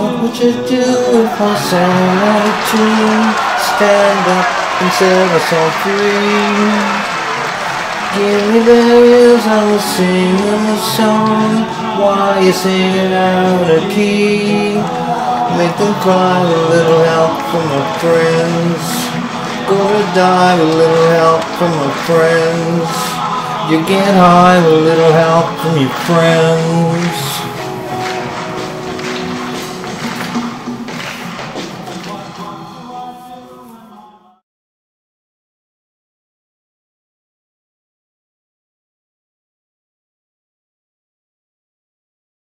What would you do if I sang out to tune? Stand up and set us all free. Give me the ears, I will sing a song while you sing it out of key. Make them cry with a little help from my friends. Gonna die with a little help from my friends. You get high with a little help from your friends.